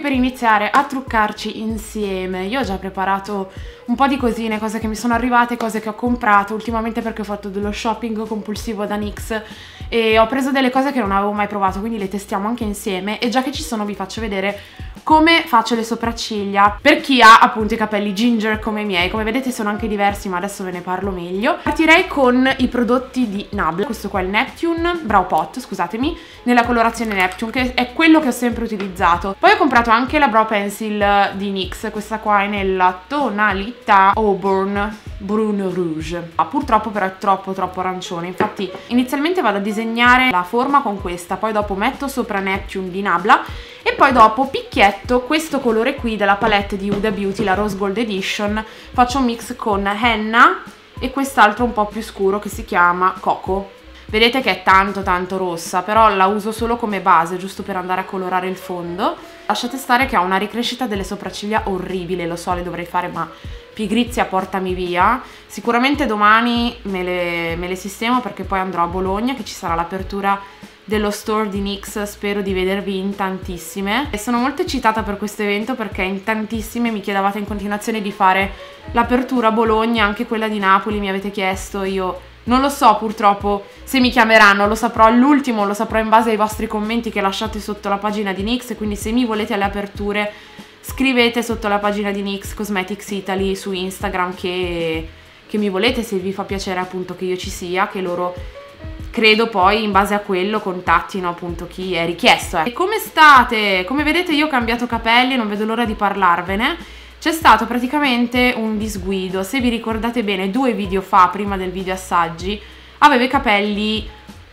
per iniziare a truccarci insieme. Io ho già preparato un po' di cosine, cose che mi sono arrivate, cose che ho comprato ultimamente perché ho fatto dello shopping compulsivo da NYX e ho preso delle cose che non avevo mai provato, quindi le testiamo anche insieme e già che ci sono vi faccio vedere come faccio le sopracciglia. Per chi ha appunto i capelli ginger come i miei come vedete sono anche diversi ma adesso ve ne parlo meglio. Partirei con i prodotti di Nabla. Questo qua è il Neptune Brow Pot scusatemi nella colorazione Neptune che è quello che ho sempre utilizzato. Poi ho comprato anche la Brow Pencil di NYX questa qua è nella tonalità Auburn Bruno Rouge. Ah, purtroppo però è troppo troppo arancione. Infatti inizialmente vado a disegnare la forma con questa poi dopo metto sopra Neptune di Nabla e poi dopo picchietto questo colore qui della palette di Huda Beauty, la Rose Gold Edition, faccio un mix con henna e quest'altro un po' più scuro che si chiama Coco. Vedete che è tanto tanto rossa, però la uso solo come base, giusto per andare a colorare il fondo. Lasciate stare che ha una ricrescita delle sopracciglia orribile, lo so, le dovrei fare, ma pigrizia portami via. Sicuramente domani me le, me le sistemo perché poi andrò a Bologna, che ci sarà l'apertura dello store di NYX spero di vedervi in tantissime e sono molto eccitata per questo evento perché in tantissime mi chiedevate in continuazione di fare l'apertura a Bologna anche quella di Napoli mi avete chiesto io non lo so purtroppo se mi chiameranno, lo saprò all'ultimo, lo saprò in base ai vostri commenti che lasciate sotto la pagina di NYX, quindi se mi volete alle aperture scrivete sotto la pagina di NYX Cosmetics Italy su Instagram che, che mi volete, se vi fa piacere appunto che io ci sia, che loro credo poi in base a quello contattino appunto chi è richiesto. Eh. E come state? Come vedete io ho cambiato capelli, non vedo l'ora di parlarvene. C'è stato praticamente un disguido, se vi ricordate bene due video fa, prima del video assaggi, avevo i capelli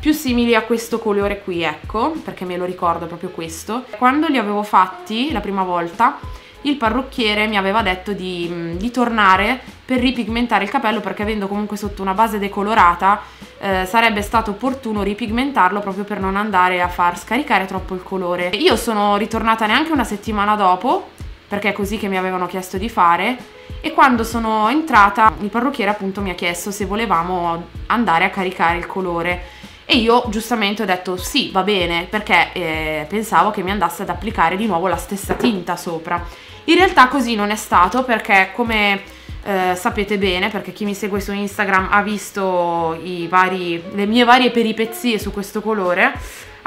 più simili a questo colore qui, ecco, perché me lo ricordo proprio questo. Quando li avevo fatti la prima volta il parrucchiere mi aveva detto di, mm, di tornare per ripigmentare il capello perché avendo comunque sotto una base decolorata eh, sarebbe stato opportuno ripigmentarlo proprio per non andare a far scaricare troppo il colore. Io sono ritornata neanche una settimana dopo perché è così che mi avevano chiesto di fare. E quando sono entrata il parrucchiere appunto mi ha chiesto se volevamo andare a caricare il colore. E io giustamente ho detto sì va bene perché eh, pensavo che mi andasse ad applicare di nuovo la stessa tinta sopra. In realtà così non è stato perché come eh, sapete bene, perché chi mi segue su Instagram ha visto vari, le mie varie peripezie su questo colore,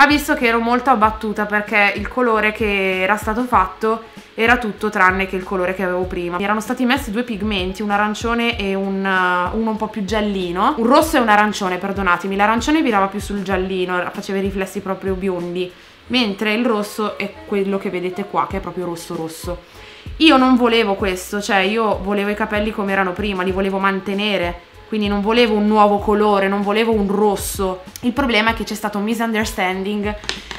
ha visto che ero molto abbattuta perché il colore che era stato fatto era tutto tranne che il colore che avevo prima. Mi erano stati messi due pigmenti, un arancione e un, uh, uno un po' più giallino, un rosso e un arancione, perdonatemi, l'arancione virava più sul giallino, faceva i riflessi proprio biondi, mentre il rosso è quello che vedete qua, che è proprio rosso rosso. Io non volevo questo, cioè io volevo i capelli come erano prima, li volevo mantenere, quindi non volevo un nuovo colore, non volevo un rosso. Il problema è che c'è stato un misunderstanding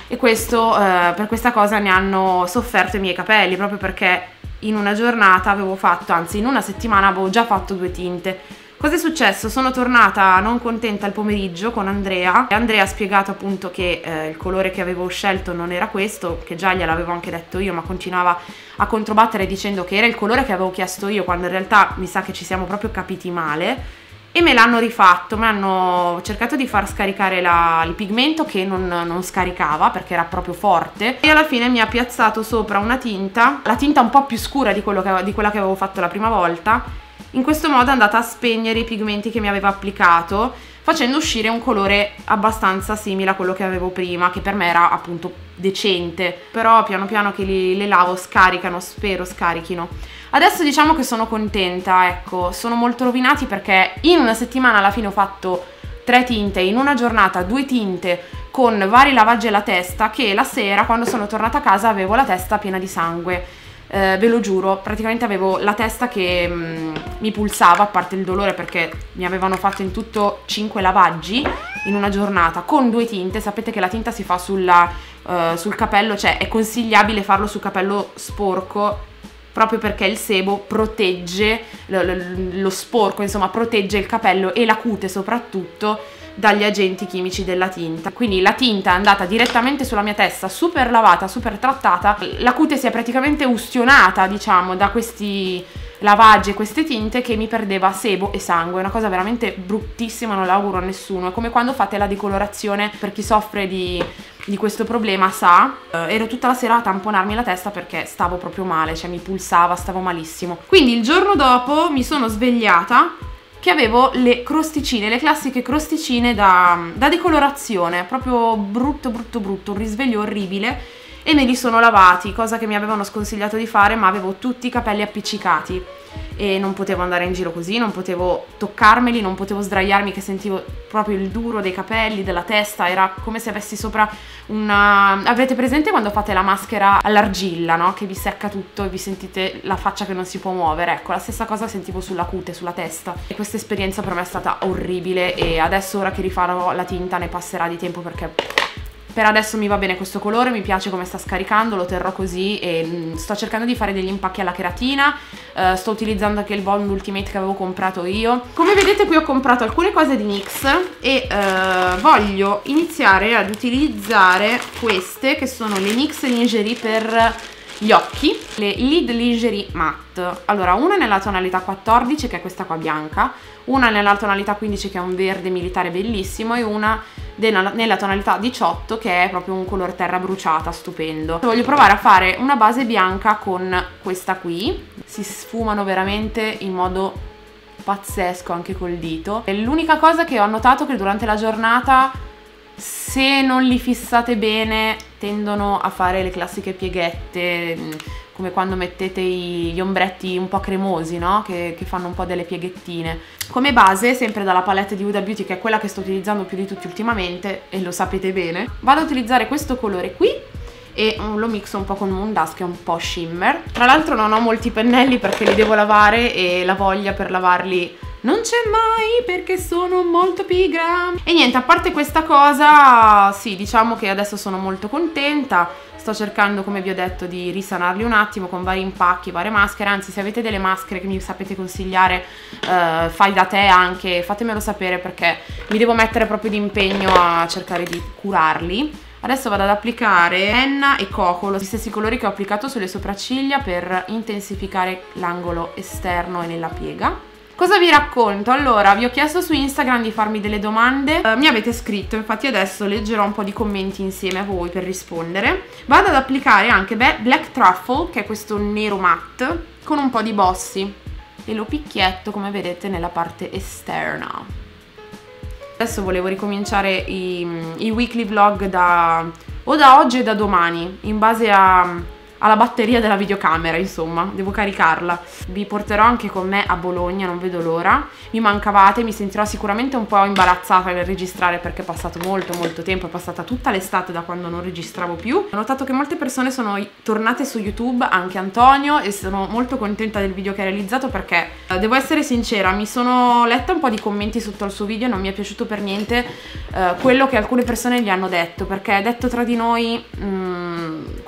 e questo, eh, per questa cosa ne hanno sofferto i miei capelli, proprio perché in una giornata avevo fatto, anzi in una settimana avevo già fatto due tinte Cosa è successo? Sono tornata non contenta il pomeriggio con Andrea e Andrea ha spiegato appunto che eh, il colore che avevo scelto non era questo, che già gliel'avevo anche detto io, ma continuava a controbattere dicendo che era il colore che avevo chiesto io, quando in realtà mi sa che ci siamo proprio capiti male e me l'hanno rifatto, mi hanno cercato di far scaricare la, il pigmento che non, non, scaricava perché era proprio forte. E alla fine mi ha piazzato sopra una tinta, la tinta un po' più scura di, che, di quella che avevo fatto la prima volta. In questo modo è andata a spegnere i pigmenti che mi aveva applicato facendo uscire un colore abbastanza simile a quello che avevo prima che per me era appunto decente. Però piano piano che li, le lavo scaricano spero scarichino. Adesso diciamo che sono contenta ecco. Sono molto rovinati perché in una settimana alla fine ho fatto tre tinte in una giornata due tinte con vari lavaggi alla testa che la sera quando sono tornata a casa avevo la testa piena di sangue eh, ve lo giuro, praticamente avevo la testa che mh, mm, mi pulsava, a parte il dolore perché mi avevano fatto in tutto 5 lavaggi in una giornata con due tinte, sapete che la tinta si fa sulla, uh, sul capello, cioè è consigliabile farlo sul capello sporco proprio perché il sebo protegge lo, lo, lo sporco, insomma protegge il capello e la cute soprattutto dagli agenti chimici della tinta. Quindi la tinta è andata direttamente sulla mia testa, super lavata, super trattata, la cute si è praticamente ustionata, diciamo, da questi lavaggi e queste tinte che mi perdeva sebo e sangue, una cosa veramente bruttissima, non la auguro a nessuno, è come quando fate la decolorazione per chi soffre di, di questo problema sa, eh, ero tutta la sera a tamponarmi la testa perché stavo proprio male, cioè mi pulsava, stavo malissimo. Quindi il giorno dopo mi sono svegliata che avevo le crosticine, le classiche crosticine da, da decolorazione, proprio brutto brutto brutto, un risveglio orribile e me li sono lavati, cosa che mi avevano sconsigliato di fare, ma avevo tutti i capelli appiccicati e non potevo andare in giro così, non potevo toccarmeli, non potevo sdraiarmi che sentivo proprio il duro dei capelli, della testa, era come se avessi sopra una... Avete presente quando fate la maschera all'argilla, no? Che vi secca tutto e vi sentite la faccia che non si può muovere, ecco, la stessa cosa sentivo sulla cute, sulla testa e questa esperienza per me è stata orribile e adesso ora che rifarò la tinta ne passerà di tempo perché per adesso mi va bene questo colore, mi piace come sta scaricando, lo terrò così e mm, sto cercando di fare degli impacchi alla keratina, uh, sto utilizzando anche il Bond Ultimate che avevo comprato io. Come vedete qui ho comprato alcune cose di NYX e uh, voglio iniziare ad utilizzare queste che sono le NYX Lingerie per gli occhi, le Lid Lingerie Matte. Allora, una nella tonalità 14 che è questa qua bianca, una nella tonalità 15 che è un verde militare bellissimo e una nella tonalità 18 che è proprio un color terra bruciata stupendo. Voglio provare a fare una base bianca con questa qui. Si sfumano veramente in modo pazzesco anche col dito. L'unica cosa che ho notato che durante la giornata se non li fissate bene tendono a fare le classiche pieghette come quando mettete gli ombretti un po' cremosi, no? Che, che, fanno un po' delle pieghettine. Come base, sempre dalla palette di Huda Beauty, che è quella che sto utilizzando più di tutti ultimamente, e lo sapete bene, vado ad utilizzare questo colore qui, e lo mixo un po' con un Dusk che è un po' shimmer. Tra l'altro non ho molti pennelli perché li devo lavare e la voglia per lavarli non c'è mai perché sono molto pigra. E niente, a parte questa cosa, sì, diciamo che adesso sono molto contenta sto cercando come vi ho detto di risanarli un attimo con vari impacchi, varie maschere, anzi se avete delle maschere che mi sapete consigliare eh, fai da te anche, fatemelo sapere perché mi devo mettere proprio di impegno a cercare di curarli. Adesso vado ad applicare henna e coco, gli stessi colori che ho applicato sulle sopracciglia per intensificare l'angolo esterno e nella piega. Cosa vi racconto? Allora, vi ho chiesto su Instagram di farmi delle domande, uh, mi avete scritto, infatti adesso leggerò un po' di commenti insieme a voi per rispondere. Vado ad applicare anche Black Truffle, che è questo nero matte, con un po' di bossi e lo picchietto, come vedete, nella parte esterna. Adesso volevo ricominciare i, i weekly vlog da, o da oggi o da domani, in base a alla batteria della videocamera, insomma, devo caricarla. Vi porterò anche con me a Bologna, non vedo l'ora. Mi mancavate, mi sentirò sicuramente un po' imbarazzata nel registrare perché è passato molto molto tempo, è passata tutta l'estate da quando non registravo più. Ho notato che molte persone sono tornate su YouTube, anche Antonio, e sono molto contenta del video che ha realizzato perché, eh, devo essere sincera, mi sono letta un po' di commenti sotto al suo video e non mi è piaciuto per niente eh, quello che alcune persone gli hanno detto, perché detto tra di noi... Mm,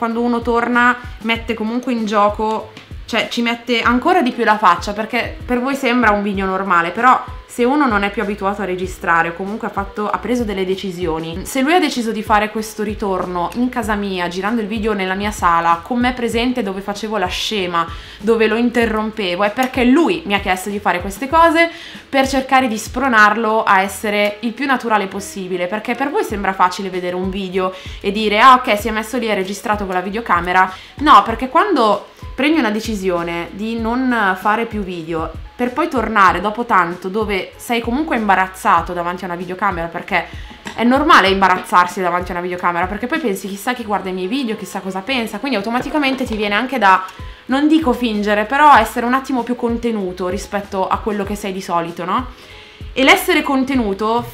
quando uno torna mette comunque in gioco, cioè ci mette ancora di più la faccia perché per voi sembra un video normale, però se uno non è più abituato a registrare o comunque ha, fatto, ha, preso delle decisioni, se lui ha deciso di fare questo ritorno in casa mia, girando il video nella mia sala, con me presente dove facevo la scema, dove lo interrompevo, è perché lui mi ha chiesto di fare queste cose per cercare di spronarlo a essere il più naturale possibile, perché per voi sembra facile vedere un video e dire ah ok si è messo lì e ha registrato con la videocamera, no perché quando prendi una decisione di non fare più video per poi tornare dopo tanto dove sei comunque imbarazzato davanti a una videocamera perché è normale imbarazzarsi davanti a una videocamera perché poi pensi chissà chi guarda i miei video, chissà cosa pensa, quindi automaticamente ti viene anche da, non dico fingere, però essere un attimo più contenuto rispetto a quello che sei di solito, no? E l'essere contenuto,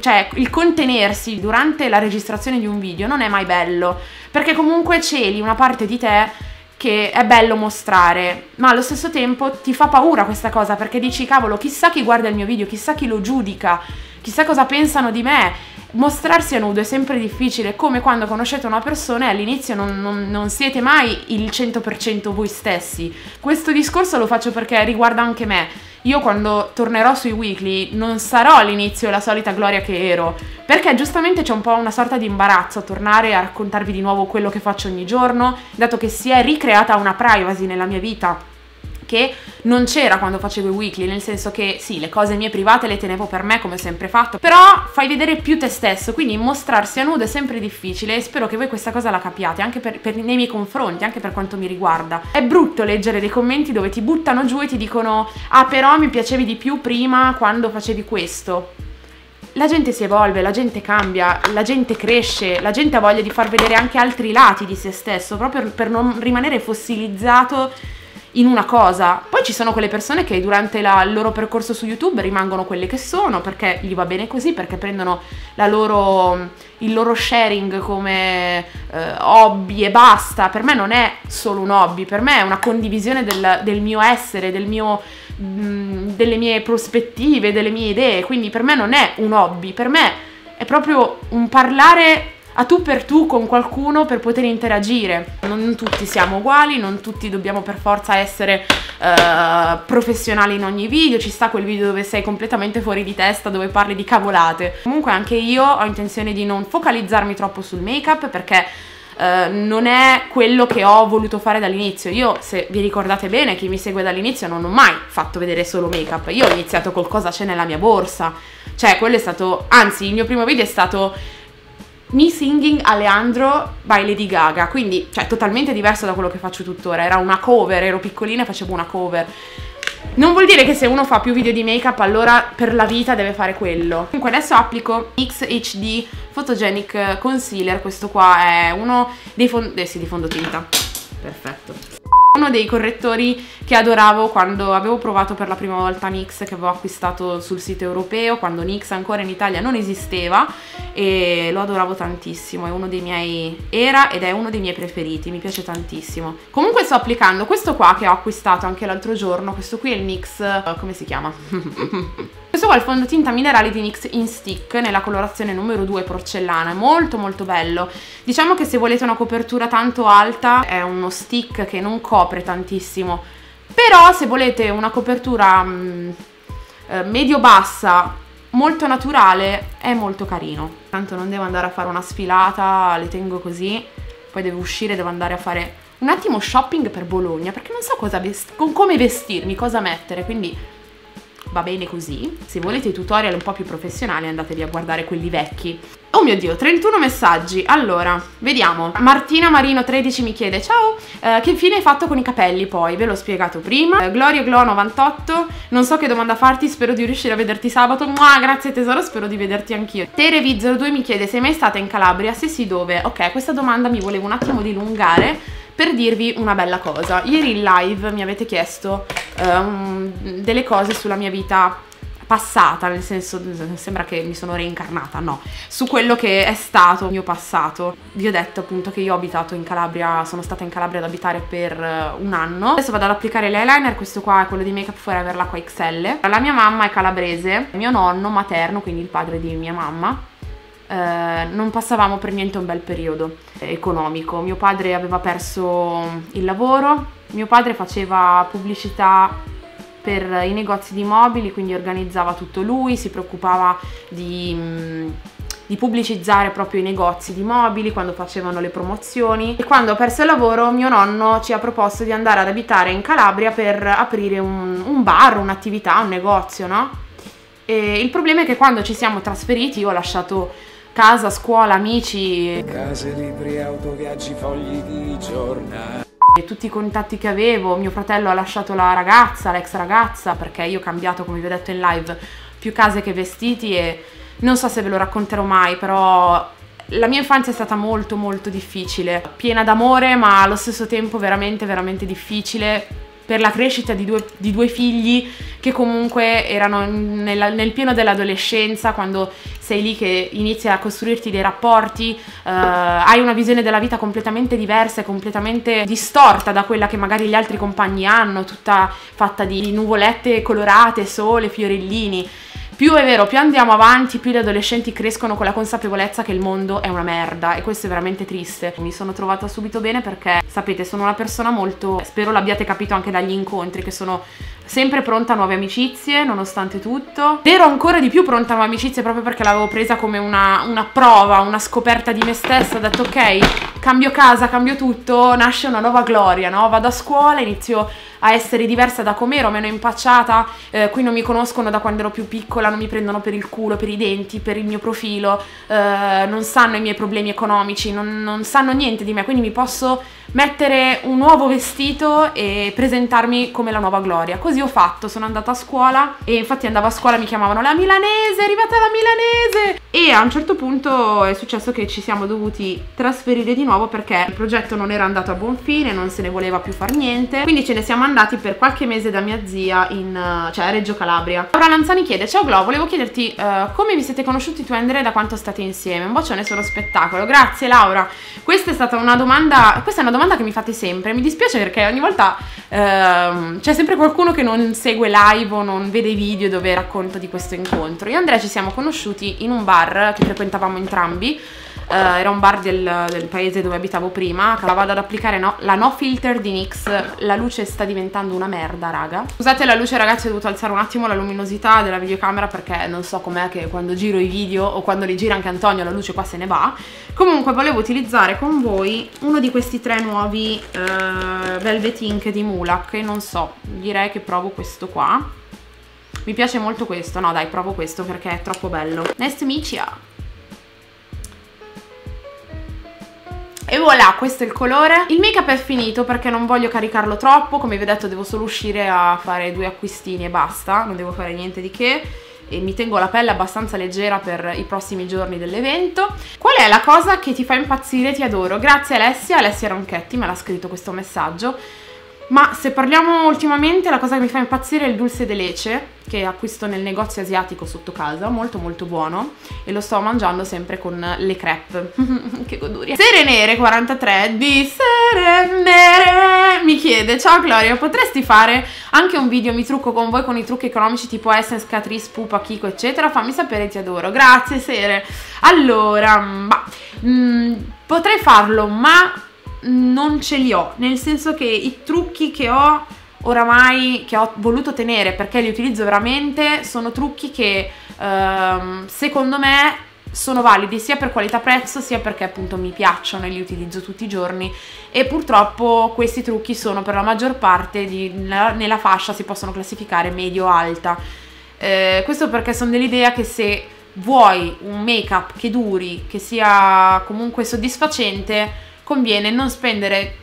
cioè il contenersi durante la registrazione di un video non è mai bello, perché comunque celi una parte di te che è bello mostrare, ma allo stesso tempo ti fa paura questa cosa perché dici cavolo, chissà chi guarda il mio video, chissà chi lo giudica, chissà cosa pensano di me. Mostrarsi a nudo è sempre difficile, come quando conoscete una persona e all'inizio non, non, non siete mai il 100% voi stessi. Questo discorso lo faccio perché riguarda anche me io quando tornerò sui weekly non sarò all'inizio la solita Gloria che ero, perché giustamente c'è un po' una sorta di imbarazzo a tornare a raccontarvi di nuovo quello che faccio ogni giorno, dato che si è ricreata una privacy nella mia vita che non c'era quando facevo i weekly, nel senso che sì, le cose mie private le tenevo per me come ho sempre fatto, però fai vedere più te stesso, quindi mostrarsi a nudo è sempre difficile e spero che voi questa cosa la capiate anche per, per, nei miei confronti, anche per quanto mi riguarda. È brutto leggere dei commenti dove ti buttano giù e ti dicono ah però mi piacevi di più prima quando facevi questo la gente si evolve, la gente cambia, la gente cresce, la gente ha voglia di far vedere anche altri lati di se stesso, proprio per non rimanere fossilizzato in una cosa. Poi ci sono quelle persone che durante la, il loro percorso su YouTube rimangono quelle che sono perché gli va bene così, perché prendono loro, il loro sharing come eh, hobby e basta. Per me non è solo un hobby, per me è una condivisione del, del mio essere, del mio delle mie prospettive, delle mie idee, quindi per me non è un hobby, per me è proprio un parlare a tu per tu con qualcuno per poter interagire. Non tutti siamo uguali, non tutti dobbiamo per forza essere uh, professionali in ogni video, ci sta quel video dove sei completamente fuori di testa, dove parli di cavolate. Comunque anche io ho intenzione di non focalizzarmi troppo sul make-up perché Uh, non è quello che ho voluto fare dall'inizio. Io, se vi ricordate bene, chi mi segue dall'inizio, non ho mai fatto vedere solo make up. Io ho iniziato col cosa c'è nella mia borsa. Cioè, quello è stato. Anzi, il mio primo video è stato Me Singing Alejandro by Lady Gaga. Quindi, cioè, totalmente diverso da quello che faccio tuttora. Era una cover, ero piccolina e facevo una cover. Non vuol dire che se uno fa più video di make up allora per la vita deve fare quello. Comunque adesso applico XHD Photogenic Concealer, questo qua è uno dei fondotinta. Eh sì, di fondotinta. Perfetto uno dei correttori che adoravo quando avevo provato per la prima volta NYX che avevo acquistato sul sito europeo quando NYX ancora in Italia non esisteva e lo adoravo tantissimo è uno dei miei era ed è uno dei miei preferiti mi piace tantissimo comunque sto applicando questo qua che ho acquistato anche l'altro giorno questo qui è il NYX come si chiama? Questo qua è il fondotinta minerale di NYX in stick nella colorazione numero 2 porcellana, molto molto bello. Diciamo che se volete una copertura tanto alta è uno stick che non copre tantissimo, però se volete una copertura mm, eh, medio-bassa molto naturale è molto carino. Tanto non devo andare a fare una sfilata, le tengo così, poi devo uscire, devo andare a fare un attimo shopping per Bologna perché non so cosa vest- con come vestirmi, cosa mettere, quindi va bene così. Se volete tutorial un po' più professionali andatevi a guardare quelli vecchi. Oh mio dio, 31 messaggi. Allora, vediamo. Martina Marino 13 mi chiede Ciao, eh, che fine hai fatto con i capelli poi? Ve l'ho spiegato prima. Eh, Gloria Glo 98 Non so che domanda farti, spero di riuscire a vederti sabato. Mua, grazie tesoro, spero di vederti anch'io. Terevi02 mi chiede Sei mai stata in Calabria? Se sì, dove? Ok, questa domanda mi volevo un attimo dilungare per dirvi una bella cosa. Ieri in live mi avete chiesto um, delle cose sulla mia vita passata, nel senso sembra che mi sono reincarnata, no, su quello che è stato il mio passato. Vi ho detto appunto che io ho abitato in Calabria, sono stata in Calabria ad abitare per uh, un anno. Adesso vado ad applicare l'eyeliner, questo qua è quello di Makeup Forever, l'acqua XL. La mia mamma è calabrese, mio nonno materno, quindi il padre di mia mamma, eh, non passavamo per niente un bel periodo economico. Mio padre aveva perso il lavoro, mio padre faceva pubblicità per i negozi di mobili, quindi organizzava tutto lui, si preoccupava di, mm, di, pubblicizzare proprio i negozi di mobili quando facevano le promozioni e quando ho perso il lavoro mio nonno ci ha proposto di andare ad abitare in Calabria per aprire un, un bar, un'attività, un negozio, no? E il problema è che quando ci siamo trasferiti io ho lasciato casa, scuola, amici. Case, libri, auto, viaggi, fogli di giornale. Tutti i contatti che avevo, mio fratello ha lasciato la ragazza, l'ex ragazza, perché io ho cambiato, come vi ho detto in live, più case che vestiti e non so se ve lo racconterò mai, però la mia infanzia è stata molto molto difficile, piena d'amore ma allo stesso tempo veramente veramente difficile per la crescita di due, di due figli che comunque erano nella, nel pieno dell'adolescenza, quando sei lì che inizi a costruirti dei rapporti, uh, hai una visione della vita completamente diversa e completamente distorta da quella che magari gli altri compagni hanno, tutta fatta di nuvolette colorate, sole, fiorellini più è vero, più andiamo avanti, più gli adolescenti crescono con la consapevolezza che il mondo è una merda e questo è veramente triste. Mi sono trovata subito bene perché, sapete, sono una persona molto, spero l'abbiate capito anche dagli incontri, che sono sempre pronta a nuove amicizie, nonostante tutto. Ero ancora di più pronta a nuove amicizie proprio perché l'avevo presa come una, una prova, una scoperta di me stessa, ho detto ok, cambio casa, cambio tutto, nasce una nuova gloria, no? Vado a scuola, inizio a essere diversa da com'ero, meno impacciata, eh, qui non mi conoscono da quando ero più piccola, non mi prendono per il culo, per i denti, per il mio profilo, eh, non sanno i miei problemi economici, non, non sanno niente di me, quindi mi posso mettere un nuovo vestito e presentarmi come la nuova Gloria. Così ho fatto, sono andata a scuola e infatti andavo a scuola mi chiamavano la milanese, è arrivata la milanese! E a un certo punto è successo che ci siamo dovuti trasferire di nuovo perché il progetto non era andato a buon fine, non se ne voleva più far niente, quindi ce ne siamo andati per qualche mese da mia zia in, cioè a Reggio Calabria. Laura Lanzani chiede, ciao Glo, volevo chiederti uh, come vi siete conosciuti tu e Andrea da quanto state insieme? Un bacione sullo spettacolo, grazie Laura. Questa è stata una domanda, questa è una domanda che mi fate sempre. Mi dispiace perché ogni volta ehm, c'è sempre qualcuno che non segue live o non vede i video dove racconto di questo incontro. Io e Andrea ci siamo conosciuti in un bar che frequentavamo entrambi Uh, era un bar del, del, paese dove abitavo prima, la vado ad applicare no, la no filter di NYX, la luce sta diventando una merda raga. Scusate la luce ragazzi ho dovuto alzare un attimo la luminosità della videocamera perché non so com'è che quando giro i video o quando li gira anche Antonio la luce qua se ne va. Comunque volevo utilizzare con voi uno di questi tre nuovi uh, Velvet Ink di Mulak e non so, direi che provo questo qua. Mi piace molto questo, no dai provo questo perché è troppo bello. Nice to E voilà, questo è il colore. Il make up è finito perché non voglio caricarlo troppo, come vi ho detto devo solo uscire a fare due acquistini e basta, non devo fare niente di che e mi tengo la pelle abbastanza leggera per i prossimi giorni dell'evento. Qual è la cosa che ti fa impazzire? Ti adoro. Grazie Alessia, Alessia Ronchetti me l'ha scritto questo messaggio. Ma se parliamo ultimamente, la cosa che mi fa impazzire è il dulce de leche, che acquisto nel negozio asiatico sotto casa, molto molto buono, e lo sto mangiando sempre con le crepe. che goduria. Serenere 43 di Serenere mi chiede, ciao Gloria, potresti fare anche un video mi trucco con voi con i trucchi economici tipo Essence, Catrice, Pupa, Kiko, eccetera? Fammi sapere, ti adoro. Grazie Sere. Allora, ma, mh, mm, potrei farlo, ma non ce li ho, nel senso che i trucchi che ho oramai, che ho voluto tenere perché li utilizzo veramente, sono trucchi che ehm, secondo me sono validi sia per qualità prezzo sia perché appunto mi piacciono e li utilizzo tutti i giorni. E purtroppo questi trucchi sono per la maggior parte di, nella, fascia si possono classificare medio-alta eh, questo perché sono dell'idea che se vuoi un make up che duri, che sia comunque soddisfacente conviene non spendere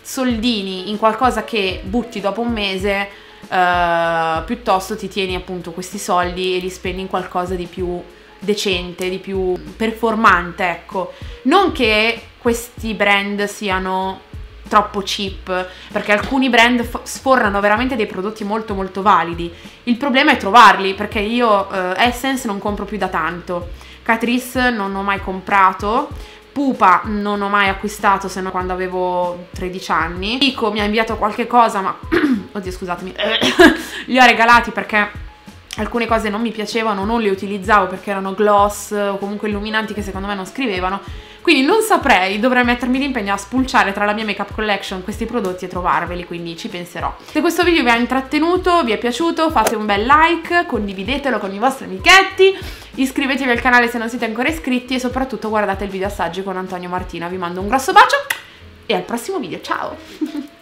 soldini in qualcosa che butti dopo un mese, uh, piuttosto ti tieni appunto questi soldi e li spendi in qualcosa di più decente, di più performante, ecco. Non che questi brand siano troppo cheap, perché alcuni brand sfornano veramente dei prodotti molto molto validi. Il problema è trovarli, perché io uh, Essence non compro più da tanto. Catrice non ho mai comprato, Pupa non ho mai acquistato se non quando avevo 13 anni. Pico mi ha inviato qualche cosa, ma... Oddio, scusatemi. li ho regalati perché alcune cose non mi piacevano, non le utilizzavo perché erano gloss o comunque illuminanti che secondo me non scrivevano quindi non saprei, dovrei mettermi l'impegno a spulciare tra la mia makeup collection questi prodotti e trovarveli, quindi ci penserò. Se questo video vi ha intrattenuto, vi è piaciuto, fate un bel like, condividetelo con i vostri amichetti, iscrivetevi al canale se non siete ancora iscritti e soprattutto guardate il video assaggi con Antonio Martina. Vi mando un grosso bacio e al prossimo video, ciao!